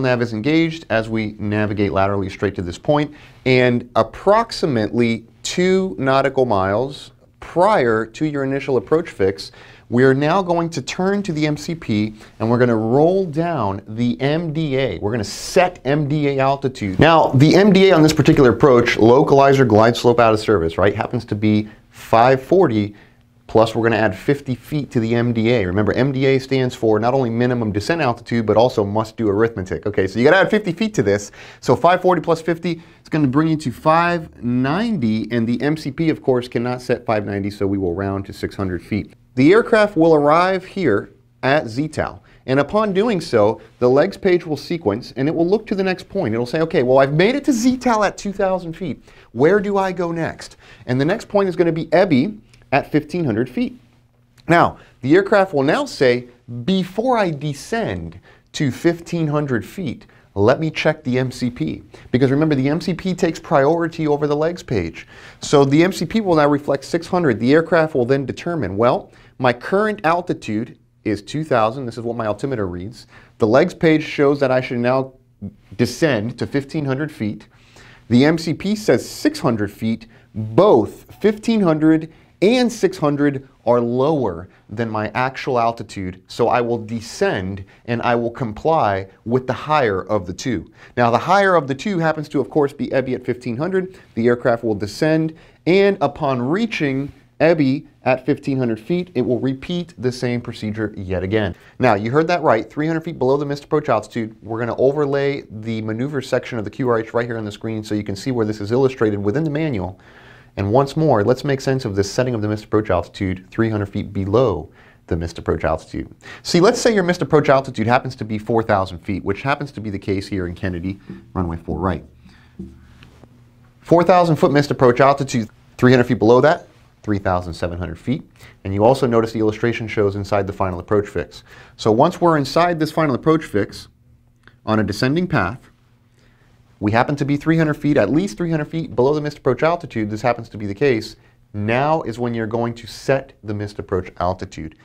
nav is engaged as we navigate laterally straight to this point, and approximately two nautical miles prior to your initial approach fix, we are now going to turn to the MCP and we're going to roll down the MDA. We're going to set MDA altitude. Now, the MDA on this particular approach, localizer glide slope out of service, right, happens to be 540 plus we're going to add 50 feet to the MDA. Remember, MDA stands for not only minimum descent altitude, but also must do arithmetic. Okay, so you got to add 50 feet to this. So 540 plus 50 is going to bring you to 590, and the MCP, of course, cannot set 590, so we will round to 600 feet. The aircraft will arrive here at ZTAL. And upon doing so, the legs page will sequence and it will look to the next point. It'll say, okay, well, I've made it to ZTAL at 2,000 feet. Where do I go next? And the next point is going to be EBI at 1,500 feet. Now, the aircraft will now say, before I descend to 1,500 feet, let me check the MCP. Because remember, the MCP takes priority over the legs page. So the MCP will now reflect 600. The aircraft will then determine, well, my current altitude is 2,000. This is what my altimeter reads. The legs page shows that I should now descend to 1,500 feet. The MCP says 600 feet. Both 1,500 and 600 are lower than my actual altitude, so I will descend and I will comply with the higher of the two. Now the higher of the two happens to of course be EBI at 1500. The aircraft will descend and upon reaching EBI at 1500 feet, it will repeat the same procedure yet again. Now, you heard that right, 300 feet below the missed approach altitude. We're going to overlay the maneuver section of the QRH right here on the screen so you can see where this is illustrated within the manual. And once more, let's make sense of this setting of the missed approach altitude 300 feet below the missed approach altitude. See, let's say your missed approach altitude happens to be 4,000 feet, which happens to be the case here in Kennedy, runway 4 right. 4,000 foot missed approach altitude, 300 feet below that, 3,700 feet. And you also notice the illustration shows inside the final approach fix. So once we're inside this final approach fix on a descending path, we happen to be 300 feet, at least 300 feet below the missed approach altitude. This happens to be the case. Now is when you're going to set the missed approach altitude.